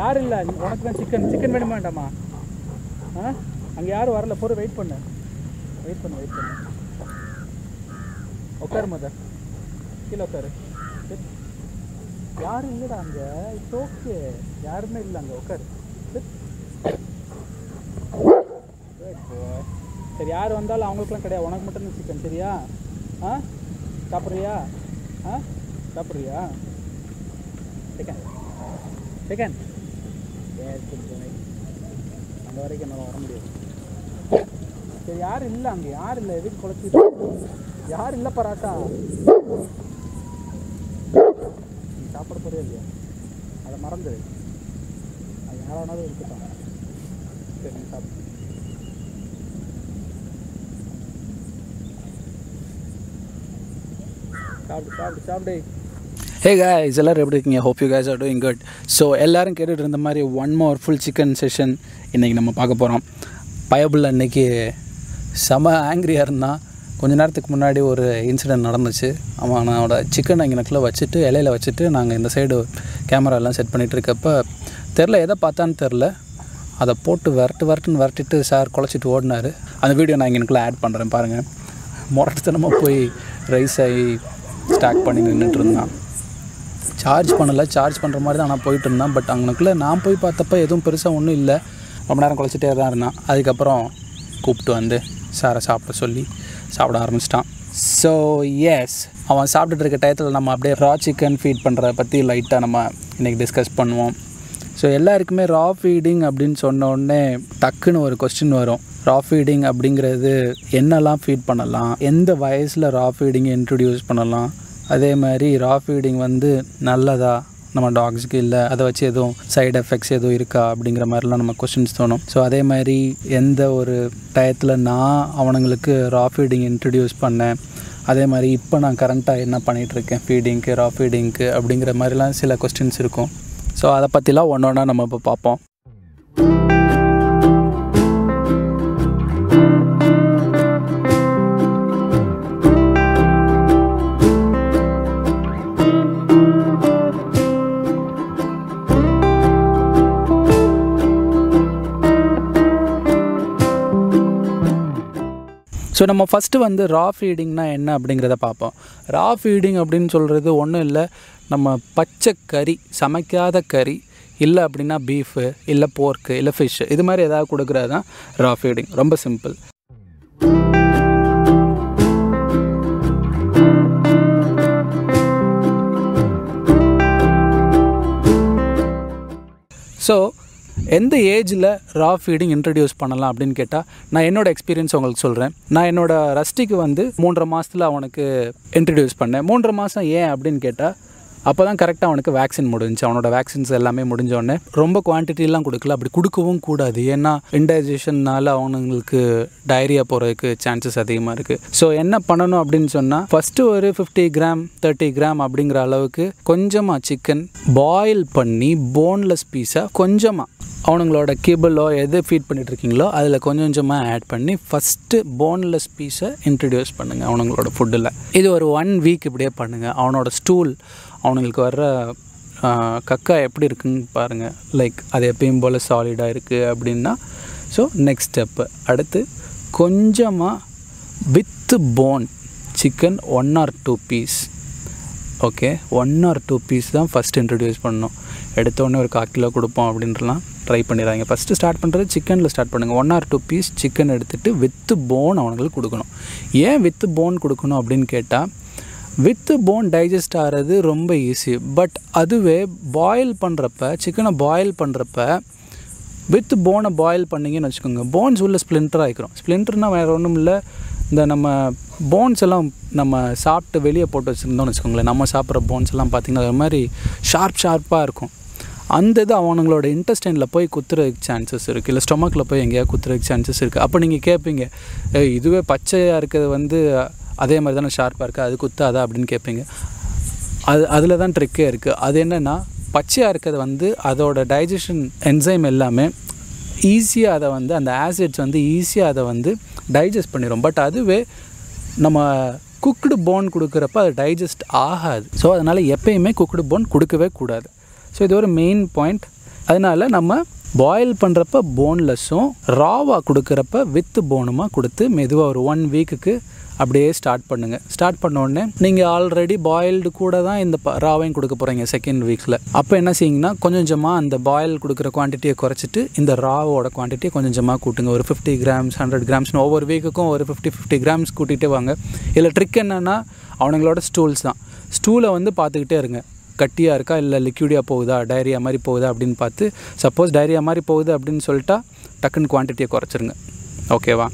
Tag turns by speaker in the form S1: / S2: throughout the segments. S1: யார் இல்லை உனக்கு தான் சிக்கன் சிக்கன் வேணுமா வேண்டாமா ஆ அங்கே யாரும் வரல பொறு வெயிட் பண்ணு வெயிட் பண்ணு வெயிட் பண்ணு உட்காரு மதர் கீழே உட்காரு யாரும் இல்லைடா அங்கே இட்ஸ் ஓகே யாருமே இல்லை அங்கே உட்காரு சரி யார் வந்தாலும் அவங்களுக்குலாம் கிடையாது உனக்கு மட்டும் சிக்கன் சரியா ஆ சாப்பிட்றியா ஆ சாப்பிட்றியா சிக்கன் சிக்கன் அந்த வரைக்கும் என்னால் வர முடியாது சரி யாரும் இல்லை அங்கே யார் இல்லை எதுக்கு குழச்சி யாரும் இல்லை பராக்கா நீ சாப்பிட போறியா இல்லையா அதை மறந்து அது யாரானாலும் இருக்கட்டும் சரி நீ சாப்பிடு சாப்பிடு சாப்பிடு சாப்பிடு ஹே காய்ஸ் எல்லோரும் எப்படி இருக்கீங்க hope you guys are doing good so எல்லோரும் கேட்டுகிட்டு இருந்த மாதிரி one more full chicken session இன்றைக்கி நம்ம பார்க்க போகிறோம் பயபுள் அன்றைக்கி செம ஆங்க்ரியாக இருந்தான் கொஞ்ச நேரத்துக்கு முன்னாடி ஒரு இன்சிடெண்ட் நடந்துச்சு அவன் அவனோட சிக்கன் அங்கே நக்கில் வச்சுட்டு இலையில் வச்சுட்டு நாங்கள் இந்த சைடு கேமராலாம் செட் பண்ணிகிட்டு இருக்கப்போ தெரில எதை பார்த்தான்னு தெரில அதை போட்டு வரட்டு வரட்டுன்னு விரட்டிட்டு சார் குழச்சிட்டு ஓடினார் அந்த வீடியோ நான் இங்கே எனக்குள்ளே ஆட் பண்ணுறேன் பாருங்கள் முரட்டுத்தனமாக போய் ரைஸ் ஆகி ஸ்டாக் பண்ணி நின்றுட்டு இருந்தான் சார்ஜ் பண்ணலை சார்ஜ் பண்ணுற மாதிரி தான் ஆனால் போயிட்டு இருந்தேன் பட் அங்கனுக்குள்ளே நான் போய் பார்த்தப்ப எதுவும் பெருசாக ஒன்றும் இல்லை ரொம்ப நேரம் குழச்சிட்டே தான் இருந்தான் அதுக்கப்புறம் கூப்பிட்டு வந்து சாரை சாப்பிட சொல்லி சாப்பிட ஆரம்பிச்சிட்டான் ஸோ எஸ் அவன் சாப்பிட்டுட்டு இருக்க டயத்தில் நம்ம அப்படியே ரா சிக்கன் ஃபீட் பண்ணுறத பற்றி லைட்டாக நம்ம இன்றைக்கி டிஸ்கஸ் பண்ணுவோம் ஸோ எல்லாருக்குமே ரா ஃபீடிங் அப்படின்னு சொன்னோடனே டக்குன்னு ஒரு கொஸ்டின் வரும் ரா ஃபீடிங் அப்படிங்கிறது என்னெல்லாம் ஃபீட் பண்ணலாம் எந்த வயசில் ரா ஃபீடிங் இன்ட்ரடியூஸ் பண்ணலாம் அதே மாதிரி ரா ஃபீடிங் வந்து நல்லதா நம்ம டாக்ஸுக்கு இல்லை அதை வச்சு எதுவும் சைட் எஃபெக்ட்ஸ் எதுவும் இருக்கா அப்படிங்கிற மாதிரிலாம் நம்ம கொஷின்ஸ் தோணும் ஸோ அதே மாதிரி எந்த ஒரு டயத்தில் நான் அவனுங்களுக்கு ரா ஃபீடிங் இன்ட்ரடியூஸ் பண்ணேன் அதே மாதிரி இப்போ நான் கரண்ட்டாக என்ன பண்ணிகிட்ருக்கேன் ஃபீடிங்க்கு ரா ஃபீடிங்க்கு அப்படிங்கிற மாதிரிலாம் சில கொஸ்டின்ஸ் இருக்கும் ஸோ அதை பற்றிலாம் ஒன்று ஒன்றா நம்ம இப்போ பார்ப்போம் ஸோ நம்ம ஃபஸ்ட்டு வந்து ரா ஃபீடிங்னா என்ன அப்படிங்கிறத பார்ப்போம் ரா ஃபீடிங் அப்படின்னு சொல்கிறது ஒன்றும் இல்லை நம்ம பச்சை கறி சமைக்காத கறி இல்லை அப்படின்னா பீஃபு இல்லை போர்க்கு இல்லை ஃபிஷ்ஷு இது மாதிரி எதாவது கொடுக்குறது தான் ரா ஃபீடிங் ரொம்ப சிம்பிள் ஸோ எந்த ஏஜில் ரா ஃபீடிங் இன்ட்ரடியூஸ் பண்ணலாம் அப்படின்னு கேட்டால் நான் என்னோடய எக்ஸ்பீரியன்ஸ் உங்களுக்கு சொல்கிறேன் நான் என்னோடய ரஸ்டிக்கு வந்து மூன்றரை மாதத்தில் அவனுக்கு இன்ட்ரடியூஸ் பண்ணேன் மூன்றரை மாதம் ஏன் அப்படின்னு கேட்டால் அப்போ தான் கரெக்டாக அவனுக்கு வேக்சின் முடிஞ்சு அவனோட வேக்சின்ஸ் எல்லாமே முடிஞ்சோடனே ரொம்ப குவான்டிட்டிலாம் கொடுக்கல அப்படி கொடுக்கவும் கூடாது ஏன்னா இன்டைஜஷன்னால் அவனுங்களுக்கு டைரியா போகிறதுக்கு சான்சஸ் அதிகமாக இருக்குது ஸோ என்ன பண்ணணும் அப்படின்னு சொன்னால் ஃபஸ்ட்டு ஒரு ஃபிஃப்டி கிராம் தேர்ட்டி கிராம் அப்படிங்கிற அளவுக்கு கொஞ்சமாக சிக்கன் பாயில் பண்ணி போன்லெஸ் பீஸாக கொஞ்சமாக அவனுங்களோட கேபிளோ எது ஃபீட் பண்ணிகிட்ருக்கீங்களோ அதில் கொஞ்சம் கொஞ்சமாக ஆட் பண்ணி ஃபஸ்ட்டு போன்லெஸ் பீஸை இன்ட்ரடியூஸ் பண்ணுங்கள் அவனுங்களோட ஃபுட்டில் இது ஒரு ஒன் வீக் இப்படியே பண்ணுங்கள் அவனோட ஸ்டூல் அவனுங்களுக்கு வர்ற கக்கா எப்படி இருக்குன்னு பாருங்கள் லைக் அது எப்பயும் போல் சாலிடாக இருக்குது அப்படின்னா ஸோ நெக்ஸ்ட் ஸ்டெப்பு அடுத்து கொஞ்சமாக with bone chicken one or two piece okay one or two piece தான் ஃபஸ்ட் இன்ட்ரடியூஸ் பண்ணணும் எடுத்தோடனே ஒரு கால் கிலோ கொடுப்போம் அப்படின்றலாம் ட்ரை பண்ணிடுறாங்க ஃபஸ்ட்டு ஸ்டார்ட் பண்ணுறது சிக்கனில் ஸ்டார்ட் பண்ணுங்கள் one or two piece chicken எடுத்துகிட்டு வித்து போன் அவனுங்களுக்கு கொடுக்கணும் ஏன் வித்து போன் கொடுக்கணும் அப்படின்னு கேட்டால் வித்து போன் டைஜஸ்ட் ஆகிறது ரொம்ப ஈஸி பட் அதுவே பாயில் பண்ணுறப்ப சிக்கனை பாயில் பண்ணுறப்ப வித் போனை பாயில் பண்ணிங்கன்னு வச்சுக்கோங்க போன்ஸ் உள்ள ஸ்ப்ளிண்டர் ஆகிக்கிறோம் ஸ்ப்ளிண்டர்னால் வேறு ஒன்றும் இல்லை இந்த நம்ம போன்ஸ் எல்லாம் நம்ம சாப்பிட்டு வெளியே போட்டு வச்சுருந்தோம்னு வச்சுக்கோங்களேன் நம்ம சாப்பிட்ற போன்ஸ் எல்லாம் பார்த்திங்கன்னா அது மாதிரி ஷார்ப் ஷார்ப்பாக இருக்கும் அந்த இது அவனுங்களோட இன்டெஸ்டைனில் போய் குத்துறதுக்கு சான்சஸ் இருக்குது இல்லை ஸ்டொமக்கில் போய் எங்கேயாவது குத்துறதுக்கு சான்சஸ் இருக்குது அப்போ நீங்கள் கேட்பீங்க இதுவே பச்சையாக இருக்கிறது வந்து அதே மாதிரி தானே ஷார்ப்பாக இருக்குது அது குத்தாதா அப்படின்னு கேட்பீங்க அது அதில் தான் ட்ரிக்கே இருக்குது அது என்னென்னா பச்சையாக இருக்கிறது வந்து அதோட டைஜஷன் என்சைம் எல்லாமே ஈஸியாக அதை வந்து அந்த ஆசிட்ஸ் வந்து ஈஸியாக அதை வந்து டைஜஸ்ட் பண்ணிடும் பட் அதுவே நம்ம குக்குடு போன் கொடுக்குறப்ப அது டைஜஸ்ட் ஆகாது ஸோ அதனால் எப்பயுமே குக்குடு போன் கொடுக்கவே கூடாது ஸோ இது ஒரு மெயின் பாயிண்ட் அதனால் நம்ம பாயில் பண்ணுறப்ப போன்லெஸ்ஸும் ராவாக கொடுக்குறப்ப வித்து போனுமாக கொடுத்து மெதுவாக ஒரு ஒன் வீக்குக்கு அப்படியே ஸ்டார்ட் பண்ணுங்கள் ஸ்டார்ட் பண்ண உடனே நீங்கள் ஆல்ரெடி பாயில்டு கூட தான் இந்த ராவையும் கொடுக்க போகிறீங்க செகண்ட் வீக்கில் அப்போ என்ன செய்யுங்கன்னா கொஞ்சம் கொஞ்சமாக அந்த பாயில் கொடுக்குற குவான்டிட்டியை குறைச்சிட்டு இந்த ராவோட குவான்டிட்டியை கொஞ்சம் கொஞ்சமாக கூட்டுங்க ஒரு ஃபிஃப்டி கிராம்ஸ் ஹண்ட்ரட் கிராம்ஸ்னு ஒவ்வொரு வீக்குக்கும் ஒரு ஃபிஃப்டி ஃபிஃப்டி கிராம்ஸ் கூட்டிகிட்டே வாங்க இதில் ட்ரிக் என்னென்னா அவனுங்களோட ஸ்டூல்ஸ் தான் ஸ்டூலை வந்து பார்த்துக்கிட்டே இருங்க கட்டியாக இருக்கா இல்லை லிக்யூடியாக போகுதா டைரியா மாதிரி போகுதா அப்படின்னு பார்த்து சப்போஸ் டைரியா மாதிரி போகுது அப்படின்னு சொல்லிட்டா டக்குன்னு குவான்டிட்டியை குறைச்சிருங்க ஓகேவா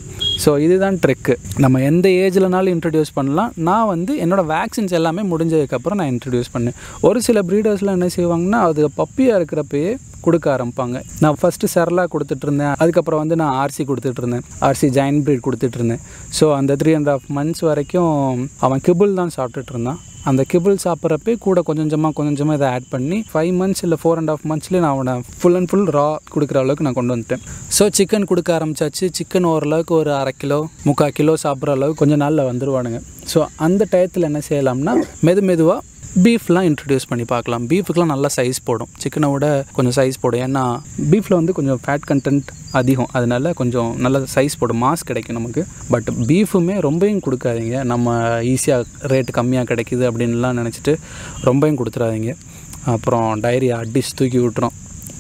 S1: ஸோ இதுதான் ட்ரெக்கு நம்ம எந்த ஏஜ்லனாலும் இன்ட்ரடியூஸ் பண்ணலாம் நான் வந்து என்னோடய வேக்சின்ஸ் எல்லாமே முடிஞ்சதுக்கப்புறம் நான் இன்ட்ரடியூஸ் பண்ணேன் ஒரு சில ப்ரீடர்ஸ்லாம் என்ன செய்வாங்கன்னா அது பப்பியாக இருக்கிறப்பயே கொடுக்க ஆரம்பிப்பாங்க நான் ஃபஸ்ட்டு செரலாக கொடுத்துட்டு இருந்தேன் அதுக்கப்புறம் வந்து நான் ஆர்சி கொடுத்துட்டு இருந்தேன் ஆர்சி ஜாயின் ப்ரீட் கொடுத்துட்டு இருந்தேன் ஸோ அந்த த்ரீ அண்ட் ஆஃப் மந்த்ஸ் வரைக்கும் அவன் கிபிள் தான் சாப்பிட்டுட்டு இருந்தான் அந்த கிபிள் சாப்பிட்றப்பே கூட கொஞ்சம் கொஞ்சமாக கொஞ்சம் கொஞ்சமாக இதை ஆட் பண்ணி ஃபைவ் மந்த்ஸ் இல்லை ஃபோர் அண்ட் ஆஃப் மந்த்ஸ்லேயே நான் அவனை ஃபுல் அண்ட் ஃபுல் ரா கொடுக்குற அளவுக்கு நான் கொண்டு வந்துட்டேன் ஸோ சிக்கன் கொடுக்க ஆரம்பிச்சாச்சு சிக்கன் ஓரளவுக்கு ஒரு அரை கிலோ முக்கால் கிலோ சாப்பிட்ற அளவுக்கு கொஞ்சம் நாளில் வந்துடுவானுங்க ஸோ அந்த டயத்தில் என்ன செய்யலாம்னா மெது மெதுவாக பீஃப்லாம் இன்ட்ரடியூஸ் பண்ணி பார்க்கலாம் பீஃபுக்கெலாம் நல்லா சைஸ் போடும் சிக்கனை விட கொஞ்சம் சைஸ் போடும் ஏன்னா பீஃபில் வந்து கொஞ்சம் ஃபேட் கண்டென்ட் அதிகம் அதனால கொஞ்சம் நல்ல சைஸ் போடும் மாஸ் கிடைக்கும் நமக்கு பட் பீஃபுமே ரொம்பவும் கொடுக்காதீங்க நம்ம ஈஸியாக ரேட்டு கம்மியாக கிடைக்கிது அப்படின்லாம் நினச்சிட்டு ரொம்பவும் கொடுத்துடாதீங்க அப்புறம் டைரியா அடிச்சு தூக்கி விட்டுரும்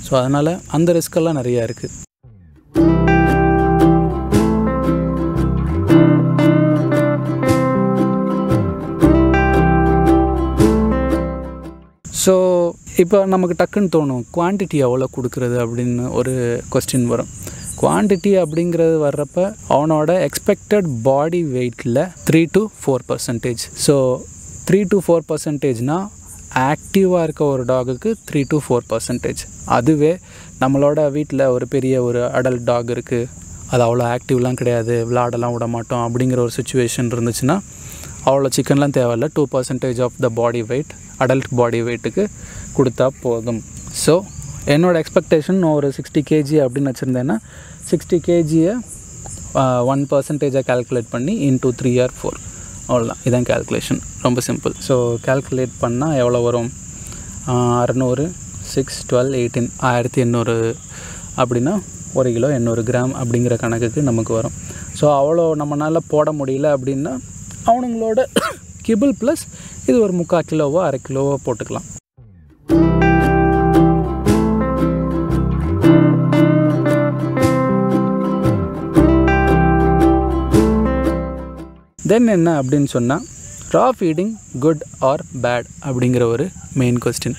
S1: ஸோ அதனால் அந்த ரிஸ்க்கெல்லாம் நிறையா இருக்குது ஸோ இப்போ நமக்கு டக்குன்னு தோணும் குவான்டிட்டி எவ்வளோ கொடுக்குறது அப்படின்னு ஒரு கொஸ்டின் வரும் குவான்டிட்டி அப்படிங்கிறது வர்றப்ப அவனோட எக்ஸ்பெக்டட் பாடி வெயிட்டில் three to four percentage so three to four பர்சன்டேஜ்னால் ஆக்டிவாக இருக்க ஒரு டாகுக்கு த்ரீ டு ஃபோர் பர்சன்டேஜ் அதுவே நம்மளோட வீட்டில் ஒரு பெரிய ஒரு அடல்ட் டாக் இருக்குது அது அவ்வளோ ஆக்டிவ்லாம் கிடையாது விளாடலாம் விட மாட்டோம் அப்படிங்கிற ஒரு சுச்சுவேஷன் இருந்துச்சுன்னா அவ்வளோ சிக்கன்லாம் தேவையில்ல two percentage of the body weight adult body வெயிட்டுக்கு கொடுத்தா போதும் ஸோ என்னோடய எக்ஸ்பெக்டேஷன் ஒரு சிக்ஸ்டி கேஜி அப்படின்னு வச்சுருந்தேன்னா சிக்ஸ்டி கேஜியை ஒன் பர்சன்டேஜாக கேல்குலேட் பண்ணி in two three or four அவ்வளோதான் இதான் கேல்குலேஷன் ரொம்ப சிம்பிள் ஸோ கேல்குலேட் பண்ணால் எவ்வளோ வரும் அறநூறு சிக்ஸ் டுவெல் எயிட்டீன் ஆயிரத்தி எண்ணூறு அப்படின்னா ஒரு கிலோ எண்ணூறு கிராம் அப்படிங்கிற கணக்குக்கு நமக்கு வரும் ஸோ அவ்வளோ நம்மளால் போட முடியல அப்படின்னா அவனுங்களோட கிபிள் ப்ளஸ் இது ஒரு முக்கால் கிலோவோ அரை கிலோவோ போட்டுக்கலாம் தென் என்ன அப்படின்னு சொன்னால் raw feeding good or bad அப்படிங்கிற ஒரு மெயின் கொஸ்டின்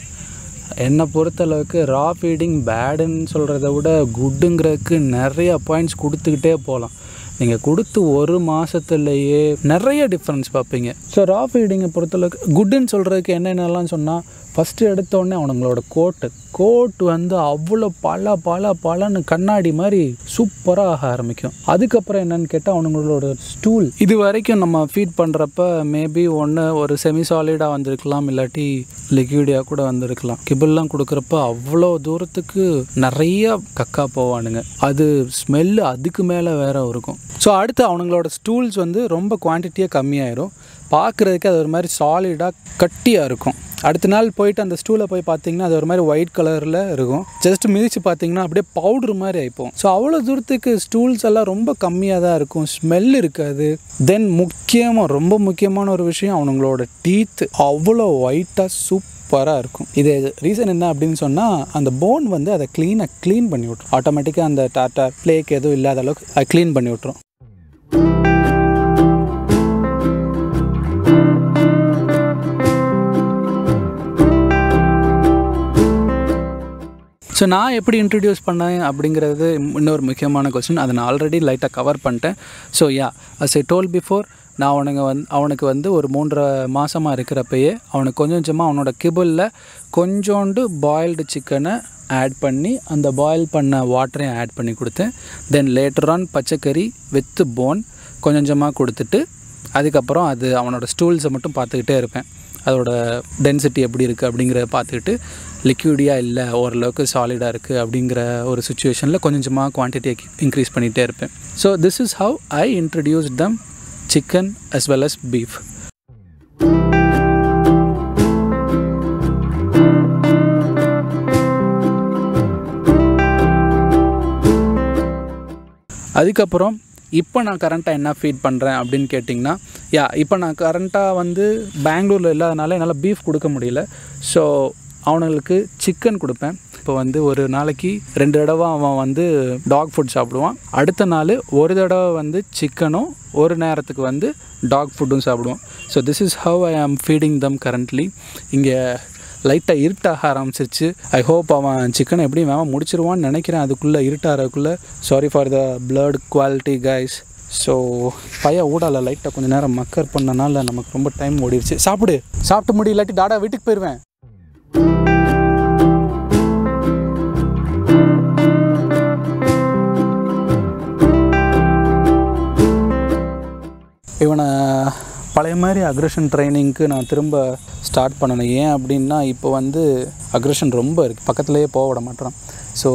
S1: என்னை பொறுத்தளவுக்கு ரா ஃபீடிங் பேடுன்னு சொல்கிறத விட குட்டுங்கிறதுக்கு நிறைய பாயிண்ட்ஸ் கொடுத்துக்கிட்டே போகலாம் நீங்கள் கொடுத்து ஒரு மாதத்துலேயே நிறைய டிஃப்ரென்ஸ் பார்ப்பீங்க ஸோ ரா ஃபீடிங்கை பொறுத்தளவுக்கு குட்டுன்னு சொல்கிறதுக்கு என்னென்னலாம் சொன்னால் ஃபஸ்ட்டு எடுத்தோடனே அவனுங்களோட கோட்டு கோட் வந்து அவ்வளோ பல பல பலன்னு கண்ணாடி மாதிரி சூப்பராக ஆக ஆரம்பிக்கும் அதுக்கப்புறம் என்னன்னு கேட்டால் அவனுங்களோட ஸ்டூல் இது வரைக்கும் நம்ம ஃபீட் பண்ணுறப்ப மேபி ஒன்று ஒரு செமி சாலிடாக வந்திருக்கலாம் இல்லாட்டி லிக்யூடியாக கூட வந்திருக்கலாம் கிபிள்லாம் கொடுக்குறப்ப அவ்வளோ தூரத்துக்கு நிறைய கக்கா போவானுங்க அது ஸ்மெல்லு அதுக்கு மேலே வேற இருக்கும் ஸோ அடுத்து அவனுங்களோட ஸ்டூல்ஸ் வந்து ரொம்ப குவான்டிட்டியாக கம்மியாயிரும் பார்க்குறதுக்கு அது ஒரு மாதிரி சாலிடாக கட்டியாக இருக்கும் அடுத்த நாள் போயிட்டு அந்த ஸ்டூவில் போய் பார்த்தீங்கன்னா அது ஒரு மாதிரி ஒயிட் கலரில் இருக்கும் ஜஸ்ட் மிதித்து பார்த்தீங்கன்னா அப்படியே பவுடர் மாதிரி ஆகிப்போம் ஸோ அவ்வளோ தூரத்துக்கு ஸ்டூல்ஸ் எல்லாம் ரொம்ப கம்மியாக தான் இருக்கும் ஸ்மெல் இருக்காது தென் முக்கியமாக ரொம்ப முக்கியமான ஒரு விஷயம் அவனுங்களோட டீத் அவ்வளோ ஒயிட்டாக சூப் சூப்பராக இருக்கும் இது ரீசன் என்ன அப்படின்னு சொன்னால் அந்த போன் வந்து அதை க்ளீனாக க்ளீன் பண்ணி விட்ரும் ஆட்டோமேட்டிக்காக அந்த டாட்டா பிளேக் எதுவும் இல்லாத அளவுக்கு அதை க்ளீன் பண்ணி விட்ரும் ஸோ நான் எப்படி இன்ட்ரடியூஸ் பண்ணேன் அப்படிங்கிறது இன்னொரு முக்கியமான கொஸ்டின் அதை நான் ஆல்ரெடி லைட்டாக கவர் பண்ணிட்டேன் so yeah as I told before நான் அவனுங்க வந் அவனுக்கு வந்து ஒரு மூன்றரை மாதமாக இருக்கிறப்பயே அவனுக்கு கொஞ்சம் கொஞ்சமாக அவனோட கிபிளில் கொஞ்சோண்டு பாயில்டு சிக்கனை ஆட் பண்ணி அந்த பாயில் பண்ண வாட்டரையும் ஆட் பண்ணி கொடுத்தேன் தென் லேட்டர் ஆன் பச்சைக்கறி வித்து போன் கொஞ்சம் கொஞ்சமாக கொடுத்துட்டு அதுக்கப்புறம் அது அவனோட ஸ்டூல்ஸை மட்டும் பார்த்துக்கிட்டே இருப்பேன் அதோட டென்சிட்டி எப்படி இருக்குது அப்படிங்கிறத பார்த்துக்கிட்டு லிக்யூடியாக இல்லை ஓரளவுக்கு சாலிடாக இருக்குது அப்படிங்கிற ஒரு சுச்சுவேஷனில் கொஞ்சமாக குவான்டிட்டியை இன்க்ரீஸ் பண்ணிகிட்டே இருப்பேன் so this is how I introduce them chicken as well as beef அதுக்கப்புறம் இப்போ நான் கரண்ட்டாக என்ன ஃபீட் பண்ணுறேன் அப்படின்னு கேட்டிங்கன்னா யா இப்போ நான் கரண்ட்டாக வந்து பெங்களூரில் இல்லாதனால என்னால் பீஃப் கொடுக்க முடியல ஸோ அவனுங்களுக்கு சிக்கன் கொடுப்பேன் இப்போ வந்து ஒரு நாளைக்கு ரெண்டு தடவை அவன் வந்து டாக் ஃபுட் சாப்பிடுவான் அடுத்த நாள் ஒரு தடவை வந்து சிக்கனும் ஒரு நேரத்துக்கு வந்து டாக் ஃபுட்டும் சாப்பிடுவோம் so this is how I am feeding them currently இங்கே லைட்டாக இருட்டாக ஆரம்பிச்சிருச்சு ஐ ஹோப் அவன் சிக்கனை எப்படி வேணால் முடிச்சிருவான்னு நினைக்கிறேன் அதுக்குள்ளே இருட்டாகிறதுக்குள்ளே sorry for the blood quality guys so பைய ஊடால லைட்டாக கொஞ்சம் நேரம் மக்கர் பண்ணனால நமக்கு ரொம்ப டைம் ஓடிடுச்சு சாப்பிடு சாப்பிட்டு முடியலாட்டி டாடா வீட்டுக்கு போயிடுவேன் இவனை பழைய மாதிரி அக்ரஷன் ட்ரைனிங்க்கு நான் திரும்ப ஸ்டார்ட் பண்ணணும் ஏன் அப்படின்னா இப்போ வந்து அக்ரஷன் ரொம்ப இருக்குது பக்கத்துலேயே போக விட மாட்டேறான் ஸோ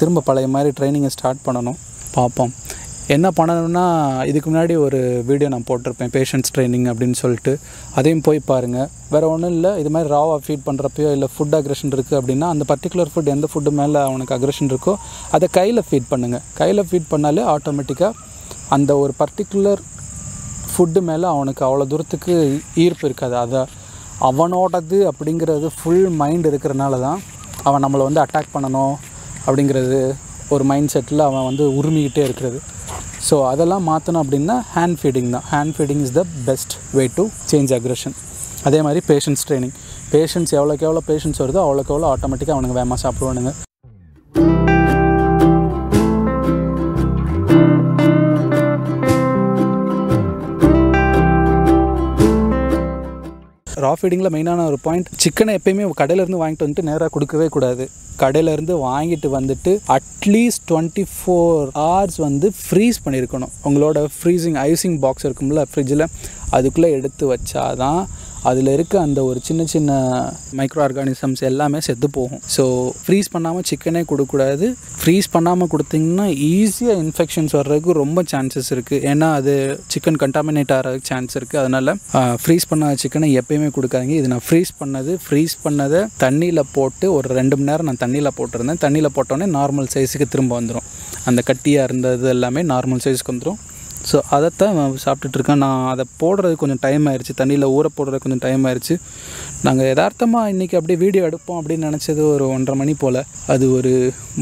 S1: திரும்ப பழைய மாதிரி ட்ரைனிங்கை ஸ்டார்ட் பண்ணணும் பார்ப்போம் என்ன பண்ணணும்னா இதுக்கு முன்னாடி ஒரு வீடியோ நான் போட்டிருப்பேன் பேஷண்ட்ஸ் ட்ரைனிங் அப்படின்னு சொல்லிட்டு அதையும் போய் பாருங்கள் வேறு ஒன்றும் இல்லை இது மாதிரி ராவாக ஃபீட் பண்ணுறப்பையோ இல்லை ஃபுட் அக்ரெஷன் இருக்குது அப்படின்னா அந்த பர்டிகுலர் ஃபுட் எந்த ஃபுட்டு மேலே அவனுக்கு அக்ரெஷன் இருக்கோ அதை கையில் ஃபீட் பண்ணுங்கள் கையில் ஃபீட் பண்ணாலே ஆட்டோமேட்டிக்காக அந்த ஒரு பர்டிகுலர் ஃபுட்டு மேலே அவனுக்கு அவ்வளோ தூரத்துக்கு ஈர்ப்பு இருக்காது அதை அவனோடது அப்படிங்கிறது ஃபுல் மைண்ட் இருக்கிறனால தான் அவன் நம்மளை வந்து அட்டாக் பண்ணணும் அப்படிங்கிறது ஒரு மைண்ட் செட்டில் அவன் வந்து உரிமிக்கிட்டே இருக்கிறது ஸோ அதெல்லாம் மாற்றணும் அப்படின்னா ஹேண்ட் ஃபீடிங் தான் hand feeding is the best way to change aggression அதே மாதிரி பேஷன்ஸ் ட்ரைனிங் பேஷன்ஸ் எவ்வளோக்கு எவ்வளோ பேஷன்ஸ் வருதோ அவ்வளோக்கு எவ்வளோ ஆட்டோமேட்டிக்காக அவனுங்க வேகமாக சாப்பிடுவானுங்க ரா ஃபீடிங்கில் மெயினான ஒரு பாயிண்ட் சிக்கனை எப்பயுமே கடையிலேருந்து வாங்கிட்டு வந்துட்டு நேராக கொடுக்கவே கூடாது கடையிலேருந்து வாங்கிட்டு வந்துட்டு அட்லீஸ்ட் டுவெண்ட்டி ஃபோர் ஹவர்ஸ் வந்து ஃப்ரீஸ் பண்ணியிருக்கணும் உங்களோட ஃப்ரீசிங் ஐசிங் பாக்ஸ் இருக்கும்ல ஃப்ரிட்ஜில் அதுக்குள்ளே எடுத்து வச்சாதான் அதில் இருக்க அந்த ஒரு சின்ன சின்ன மைக்ரோ ஆர்கானிசம்ஸ் எல்லாமே செத்து போகும் ஸோ ஃப்ரீஸ் பண்ணாமல் சிக்கனே கொடுக்கக்கூடாது ஃப்ரீஸ் பண்ணாமல் கொடுத்தீங்கன்னா ஈஸியாக இன்ஃபெக்ஷன்ஸ் வர்றதுக்கு ரொம்ப சான்சஸ் இருக்குது ஏன்னா அது சிக்கன் கண்டாமினேட் ஆகிறதுக்கு சான்ஸ் இருக்குது அதனால் ஃப்ரீஸ் பண்ண சிக்கனை எப்பயுமே கொடுக்காதீங்க இது நான் ஃப்ரீஸ் பண்ணது ஃப்ரீஸ் பண்ணதை தண்ணியில் போட்டு ஒரு ரெண்டு மணி நேரம் நான் தண்ணியில் போட்டிருந்தேன் தண்ணியில் போட்டோன்னே நார்மல் சைஸுக்கு திரும்ப வந்துடும் அந்த கட்டியாக இருந்தது எல்லாமே நார்மல் சைஸ்க்கு வந்துடும் ஸோ அதைத்தான் இவன் சாப்பிட்டுட்ருக்கான் நான் அதை போடுறது கொஞ்சம் டைம் ஆயிடுச்சு தண்ணியில் ஊற போடுறது கொஞ்சம் டைம் ஆயிடுச்சு நாங்கள் யதார்த்தமாக இன்றைக்கி அப்படியே வீடியோ எடுப்போம் அப்படின்னு நினச்சது ஒரு ஒன்றரை மணி போல் அது ஒரு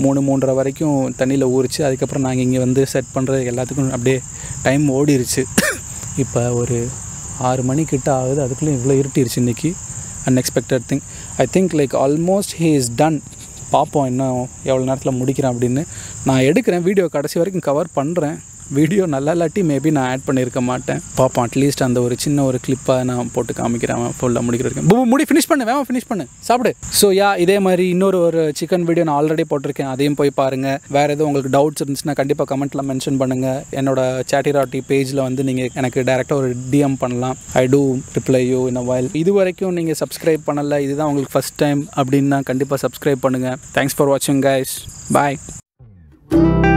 S1: மூணு மூன்றரை வரைக்கும் தண்ணியில் ஊறிச்சு அதுக்கப்புறம் நாங்கள் இங்கே வந்து செட் பண்ணுறது எல்லாத்துக்கும் அப்படியே டைம் ஓடிடுச்சு இப்போ ஒரு ஆறு மணிக்கிட்ட ஆகுது அதுக்குள்ளே இவ்வளோ இருட்டிருச்சு இன்றைக்கி unexpected thing I think like almost he is done பார்ப்போம் இன்னும் எவ்வளோ நேரத்தில் முடிக்கிறேன் அப்படின்னு நான் எடுக்கிறேன் வீடியோ கடைசி வரைக்கும் கவர் பண்ணுறேன் வீடியோ நல்லா இல்லாட்டி மேபி நான் ஆட் பண்ணியிருக்க மாட்டேன் பார்ப்போம் அட்லீஸ்ட் அந்த ஒரு சின்ன ஒரு கிளிப்பாக நான் போட்டு காமிக்கிறேன் ஃபுல்லாக முடிக்கிறேன் பூ முடி ஃபினிஷ் பண்ணு வேமா ஃபினிஷ் பண்ணு சாப்பிடு ஸோ யா இதே மாதிரி இன்னொரு ஒரு சிக்கன் வீடியோ நான் ஆல்ரெடி போட்டிருக்கேன் அதையும் போய் பாருங்கள் வேறு எதுவும் உங்களுக்கு டவுட்ஸ் இருந்துச்சுன்னா கண்டிப்பாக கமெண்ட்லாம் மென்ஷன் பண்ணுங்கள் என்னோட சாட்டிராட்டி பேஜில் வந்து நீங்கள் எனக்கு டேரெக்டாக ஒரு டிஎம் பண்ணலாம் I do reply you in while இது வரைக்கும் நீங்கள் சப்ஸ்கிரைப் பண்ணலை இதுதான் உங்களுக்கு ஃபஸ்ட் டைம் அப்படின்னா கண்டிப்பாக சப்ஸ்கிரைப் பண்ணுங்கள் தேங்க்ஸ் ஃபார் வாட்சிங் கைஸ் பாய்